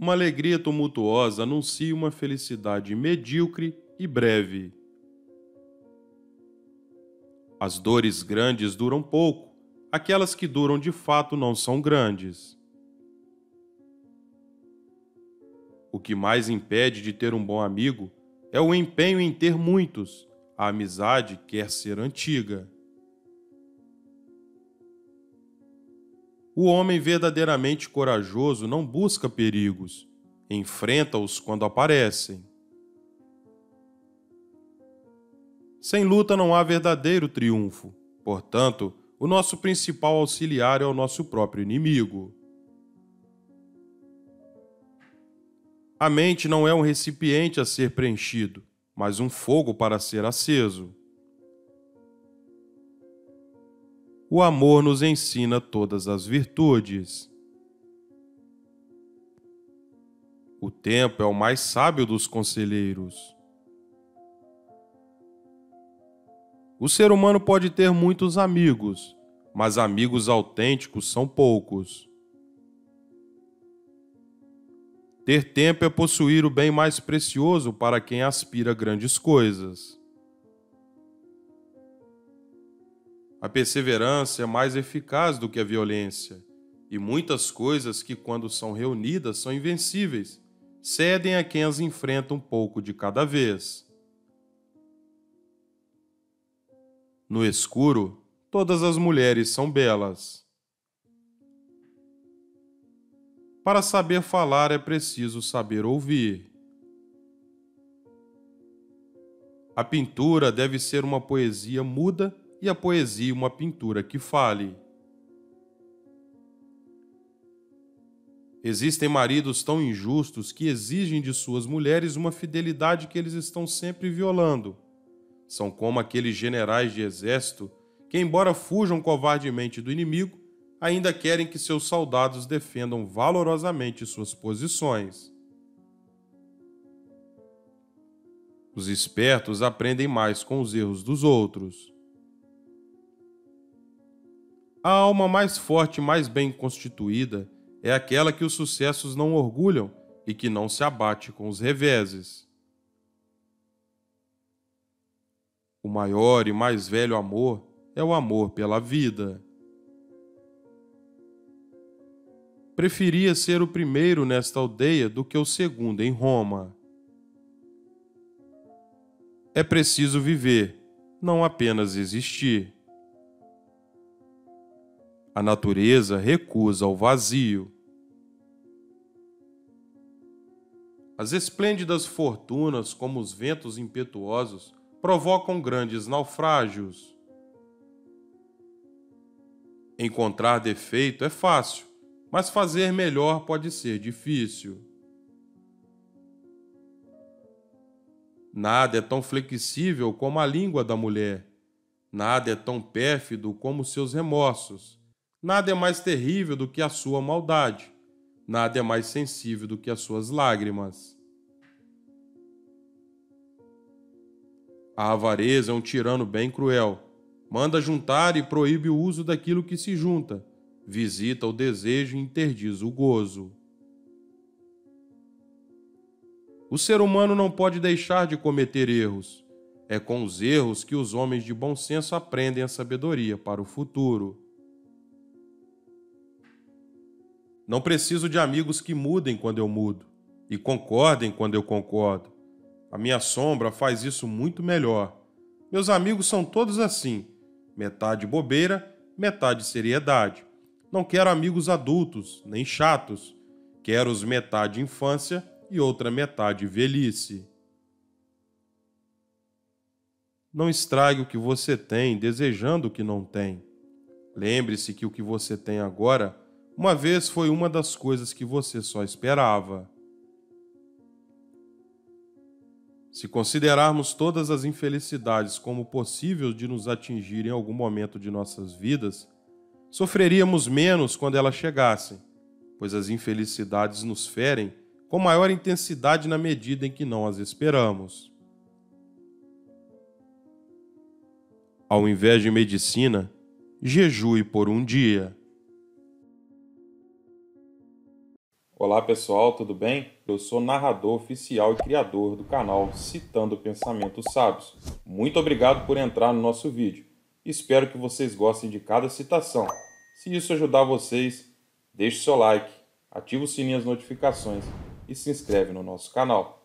Uma alegria tumultuosa anuncia uma felicidade medíocre e breve. As dores grandes duram pouco, aquelas que duram de fato não são grandes. O que mais impede de ter um bom amigo é o empenho em ter muitos. A amizade quer ser antiga. O homem verdadeiramente corajoso não busca perigos, enfrenta-os quando aparecem. Sem luta não há verdadeiro triunfo. Portanto, o nosso principal auxiliar é o nosso próprio inimigo. A mente não é um recipiente a ser preenchido, mas um fogo para ser aceso. O amor nos ensina todas as virtudes. O tempo é o mais sábio dos conselheiros. O ser humano pode ter muitos amigos, mas amigos autênticos são poucos. Ter tempo é possuir o bem mais precioso para quem aspira grandes coisas. A perseverança é mais eficaz do que a violência, e muitas coisas que, quando são reunidas, são invencíveis, cedem a quem as enfrenta um pouco de cada vez. No escuro, todas as mulheres são belas. Para saber falar é preciso saber ouvir. A pintura deve ser uma poesia muda e a poesia uma pintura que fale. Existem maridos tão injustos que exigem de suas mulheres uma fidelidade que eles estão sempre violando são como aqueles generais de exército que, embora fujam covardemente do inimigo, ainda querem que seus soldados defendam valorosamente suas posições. Os espertos aprendem mais com os erros dos outros. A alma mais forte e mais bem constituída é aquela que os sucessos não orgulham e que não se abate com os reveses. O maior e mais velho amor é o amor pela vida. Preferia ser o primeiro nesta aldeia do que o segundo em Roma. É preciso viver, não apenas existir. A natureza recusa o vazio. As esplêndidas fortunas, como os ventos impetuosos, provocam grandes naufrágios. Encontrar defeito é fácil, mas fazer melhor pode ser difícil. Nada é tão flexível como a língua da mulher. Nada é tão pérfido como seus remorsos. Nada é mais terrível do que a sua maldade. Nada é mais sensível do que as suas lágrimas. A avareza é um tirano bem cruel. Manda juntar e proíbe o uso daquilo que se junta. Visita o desejo e interdiz o gozo. O ser humano não pode deixar de cometer erros. É com os erros que os homens de bom senso aprendem a sabedoria para o futuro. Não preciso de amigos que mudem quando eu mudo e concordem quando eu concordo. A minha sombra faz isso muito melhor. Meus amigos são todos assim: metade bobeira, metade seriedade. Não quero amigos adultos, nem chatos. Quero os metade infância e outra metade velhice. Não estrague o que você tem desejando o que não tem. Lembre-se que o que você tem agora, uma vez foi uma das coisas que você só esperava. Se considerarmos todas as infelicidades como possíveis de nos atingir em algum momento de nossas vidas, sofreríamos menos quando elas chegassem, pois as infelicidades nos ferem com maior intensidade na medida em que não as esperamos. Ao invés de medicina, jejue por um dia. Olá pessoal, tudo bem? Eu sou narrador oficial e criador do canal Citando Pensamentos Sábios. Muito obrigado por entrar no nosso vídeo. Espero que vocês gostem de cada citação. Se isso ajudar vocês, deixe seu like, ative o sininho das notificações e se inscreve no nosso canal.